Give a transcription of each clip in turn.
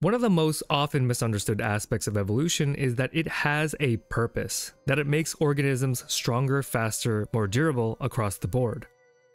One of the most often misunderstood aspects of evolution is that it has a purpose, that it makes organisms stronger, faster, more durable across the board.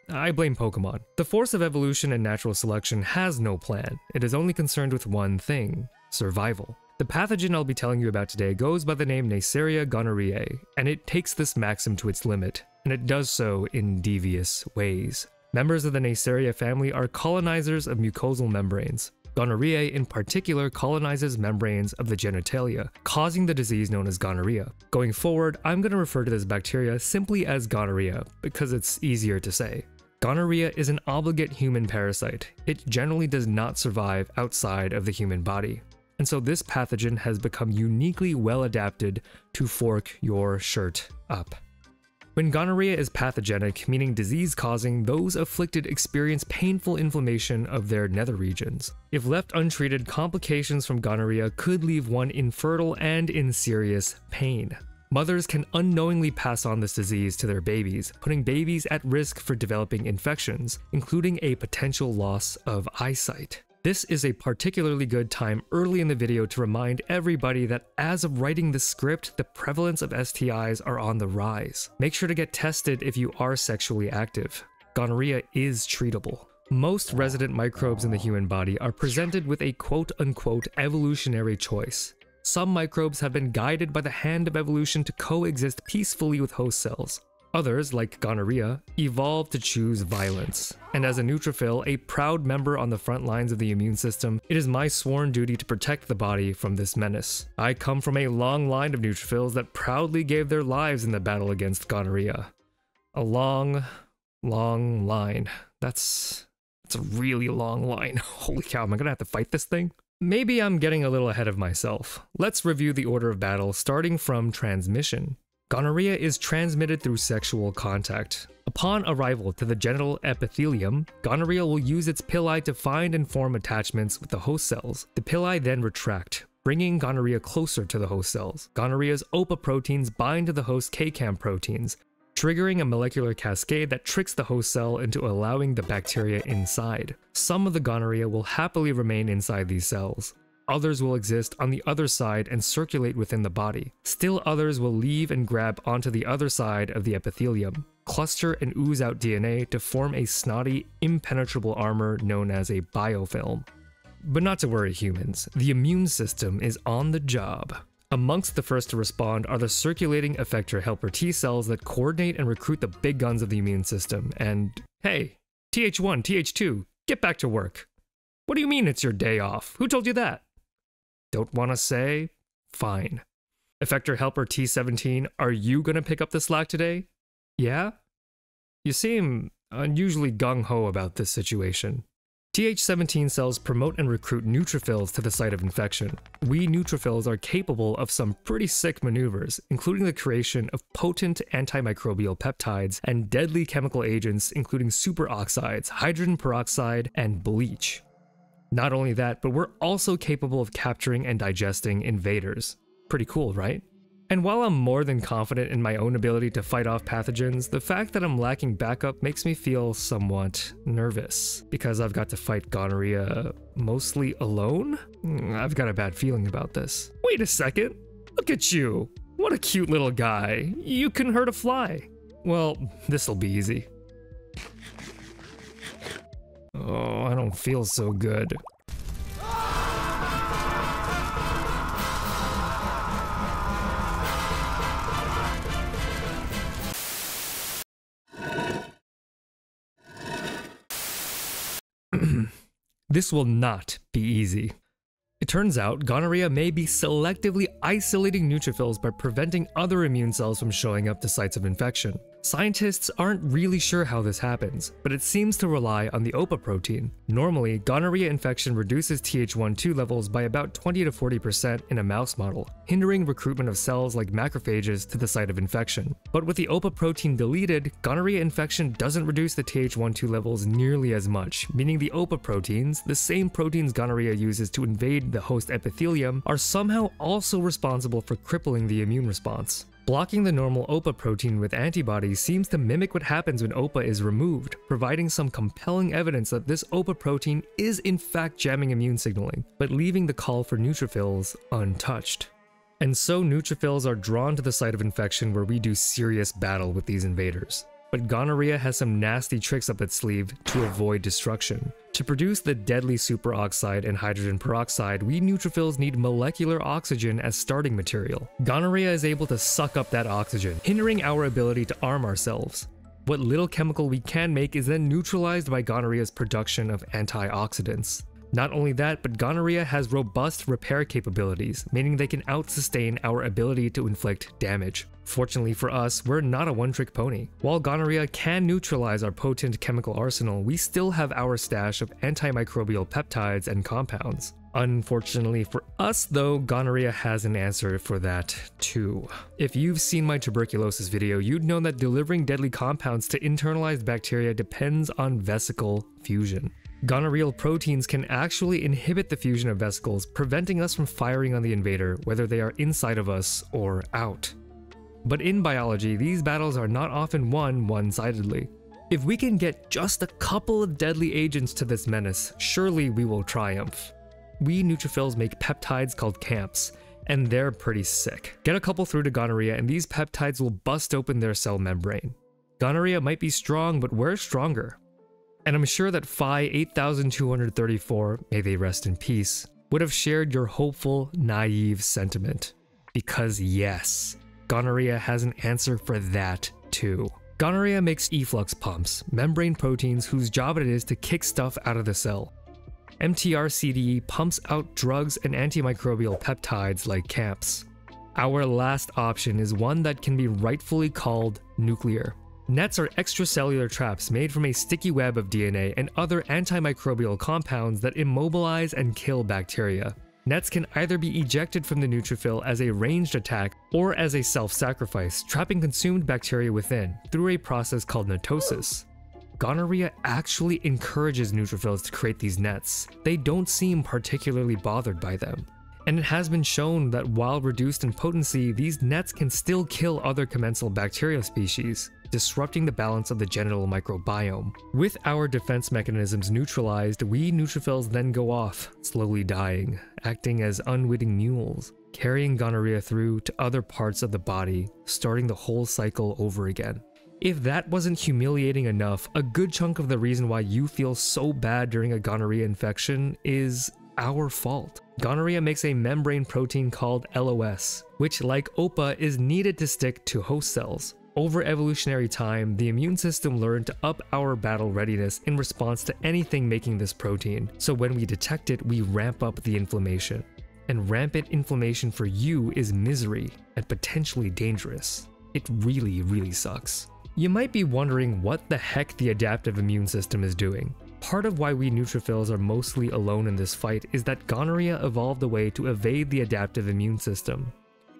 I blame Pokemon. The force of evolution and natural selection has no plan, it is only concerned with one thing survival. The pathogen I'll be telling you about today goes by the name Neisseria gonorrhoeae, and it takes this maxim to its limit, and it does so in devious ways. Members of the Neisseria family are colonizers of mucosal membranes. Gonorrhea in particular colonizes membranes of the genitalia, causing the disease known as gonorrhea. Going forward, I'm going to refer to this bacteria simply as gonorrhea because it's easier to say. Gonorrhea is an obligate human parasite. It generally does not survive outside of the human body and so this pathogen has become uniquely well adapted to fork your shirt up. When gonorrhea is pathogenic, meaning disease causing, those afflicted experience painful inflammation of their nether regions. If left untreated, complications from gonorrhea could leave one infertile and in serious pain. Mothers can unknowingly pass on this disease to their babies, putting babies at risk for developing infections, including a potential loss of eyesight. This is a particularly good time early in the video to remind everybody that as of writing this script, the prevalence of STIs are on the rise. Make sure to get tested if you are sexually active. Gonorrhea is treatable. Most resident microbes in the human body are presented with a quote-unquote evolutionary choice. Some microbes have been guided by the hand of evolution to coexist peacefully with host cells. Others, like gonorrhea, evolved to choose violence. And as a neutrophil, a proud member on the front lines of the immune system, it is my sworn duty to protect the body from this menace. I come from a long line of neutrophils that proudly gave their lives in the battle against gonorrhea. A long, long line. That's that's a really long line. Holy cow, am I gonna have to fight this thing? Maybe I'm getting a little ahead of myself. Let's review the order of battle starting from transmission. Gonorrhea is transmitted through sexual contact. Upon arrival to the genital epithelium, gonorrhea will use its pili to find and form attachments with the host cells. The pili then retract, bringing gonorrhea closer to the host cells. Gonorrhea's OPA proteins bind to the host KCAM proteins, triggering a molecular cascade that tricks the host cell into allowing the bacteria inside. Some of the gonorrhea will happily remain inside these cells. Others will exist on the other side and circulate within the body. Still others will leave and grab onto the other side of the epithelium, cluster and ooze out DNA to form a snotty, impenetrable armor known as a biofilm. But not to worry humans, the immune system is on the job. Amongst the first to respond are the circulating effector helper T cells that coordinate and recruit the big guns of the immune system, and hey, TH1, TH2, get back to work. What do you mean it's your day off? Who told you that? Don't want to say? Fine. Effector Helper T17, are you going to pick up the slack today? Yeah? You seem unusually gung ho about this situation. TH17 cells promote and recruit neutrophils to the site of infection. We neutrophils are capable of some pretty sick maneuvers, including the creation of potent antimicrobial peptides and deadly chemical agents, including superoxides, hydrogen peroxide, and bleach. Not only that, but we're also capable of capturing and digesting invaders. Pretty cool, right? And while I'm more than confident in my own ability to fight off pathogens, the fact that I'm lacking backup makes me feel somewhat nervous. Because I've got to fight gonorrhea mostly alone? Hmm, I've got a bad feeling about this. Wait a second! Look at you! What a cute little guy. You can hurt a fly. Well, this'll be easy. Don't feel so good. this will not be easy. It turns out gonorrhea may be selectively isolating neutrophils by preventing other immune cells from showing up to sites of infection. Scientists aren't really sure how this happens, but it seems to rely on the OPA protein. Normally, gonorrhea infection reduces Th1-2 levels by about 20 to 40% in a mouse model, hindering recruitment of cells like macrophages to the site of infection. But with the OPA protein deleted, gonorrhea infection doesn't reduce the Th1-2 levels nearly as much, meaning the OPA proteins, the same proteins gonorrhea uses to invade the host epithelium, are somehow also responsible for crippling the immune response. Blocking the normal OPA protein with antibodies seems to mimic what happens when OPA is removed, providing some compelling evidence that this OPA protein is in fact jamming immune signaling, but leaving the call for neutrophils untouched. And so neutrophils are drawn to the site of infection where we do serious battle with these invaders. But gonorrhea has some nasty tricks up its sleeve to avoid destruction. To produce the deadly superoxide and hydrogen peroxide, we neutrophils need molecular oxygen as starting material. Gonorrhea is able to suck up that oxygen, hindering our ability to arm ourselves. What little chemical we can make is then neutralized by gonorrhea's production of antioxidants. Not only that, but gonorrhea has robust repair capabilities, meaning they can outsustain our ability to inflict damage. Fortunately for us, we're not a one-trick pony. While gonorrhea can neutralize our potent chemical arsenal, we still have our stash of antimicrobial peptides and compounds. Unfortunately for us though, gonorrhea has an answer for that too. If you've seen my tuberculosis video, you'd know that delivering deadly compounds to internalized bacteria depends on vesicle fusion. Gonorrheal proteins can actually inhibit the fusion of vesicles, preventing us from firing on the invader, whether they are inside of us or out. But in biology, these battles are not often won one-sidedly. If we can get just a couple of deadly agents to this menace, surely we will triumph. We neutrophils make peptides called CAMPs, and they're pretty sick. Get a couple through to gonorrhea and these peptides will bust open their cell membrane. Gonorrhea might be strong, but we're stronger. And I'm sure that Phi 8234, may they rest in peace, would have shared your hopeful, naive sentiment. Because yes, gonorrhea has an answer for that too. Gonorrhea makes efflux pumps, membrane proteins whose job it is to kick stuff out of the cell. MTR-CDE pumps out drugs and antimicrobial peptides like CAMPs. Our last option is one that can be rightfully called nuclear. Nets are extracellular traps made from a sticky web of DNA and other antimicrobial compounds that immobilize and kill bacteria. Nets can either be ejected from the neutrophil as a ranged attack or as a self-sacrifice, trapping consumed bacteria within through a process called netosis. Gonorrhea actually encourages neutrophils to create these nets. They don't seem particularly bothered by them. And it has been shown that while reduced in potency, these nets can still kill other commensal bacterial species disrupting the balance of the genital microbiome. With our defense mechanisms neutralized, we neutrophils then go off, slowly dying, acting as unwitting mules, carrying gonorrhea through to other parts of the body, starting the whole cycle over again. If that wasn't humiliating enough, a good chunk of the reason why you feel so bad during a gonorrhea infection is our fault. Gonorrhea makes a membrane protein called LOS, which like OPA is needed to stick to host cells. Over evolutionary time, the immune system learned to up our battle readiness in response to anything making this protein, so when we detect it, we ramp up the inflammation. And rampant inflammation for you is misery and potentially dangerous. It really, really sucks. You might be wondering what the heck the adaptive immune system is doing. Part of why we neutrophils are mostly alone in this fight is that gonorrhea evolved a way to evade the adaptive immune system.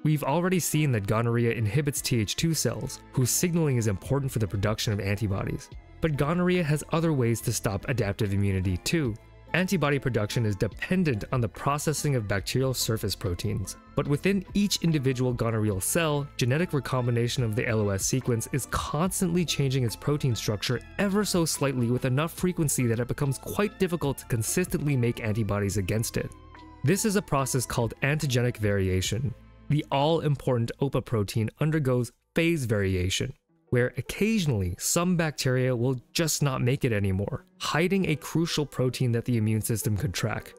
We've already seen that gonorrhea inhibits Th2 cells, whose signaling is important for the production of antibodies. But gonorrhea has other ways to stop adaptive immunity too. Antibody production is dependent on the processing of bacterial surface proteins. But within each individual gonorrheal cell, genetic recombination of the LOS sequence is constantly changing its protein structure ever so slightly with enough frequency that it becomes quite difficult to consistently make antibodies against it. This is a process called antigenic variation, the all-important OPA protein undergoes phase variation, where occasionally some bacteria will just not make it anymore, hiding a crucial protein that the immune system could track.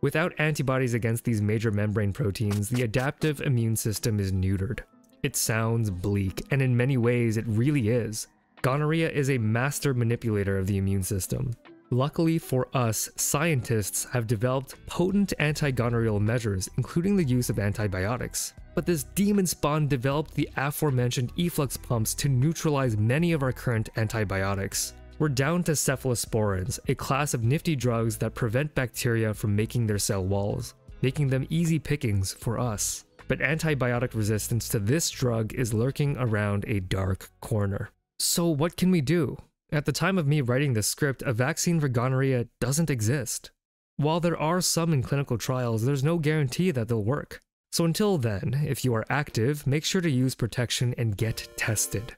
Without antibodies against these major membrane proteins, the adaptive immune system is neutered. It sounds bleak, and in many ways it really is. Gonorrhea is a master manipulator of the immune system, Luckily for us, scientists have developed potent anti-gonorrheal measures, including the use of antibiotics. But this demon spawn developed the aforementioned efflux pumps to neutralize many of our current antibiotics. We're down to cephalosporins, a class of nifty drugs that prevent bacteria from making their cell walls, making them easy pickings for us. But antibiotic resistance to this drug is lurking around a dark corner. So what can we do? At the time of me writing this script, a vaccine for gonorrhea doesn't exist. While there are some in clinical trials, there's no guarantee that they'll work. So until then, if you are active, make sure to use protection and get tested.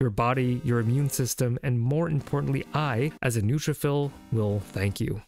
Your body, your immune system, and more importantly, I, as a neutrophil, will thank you.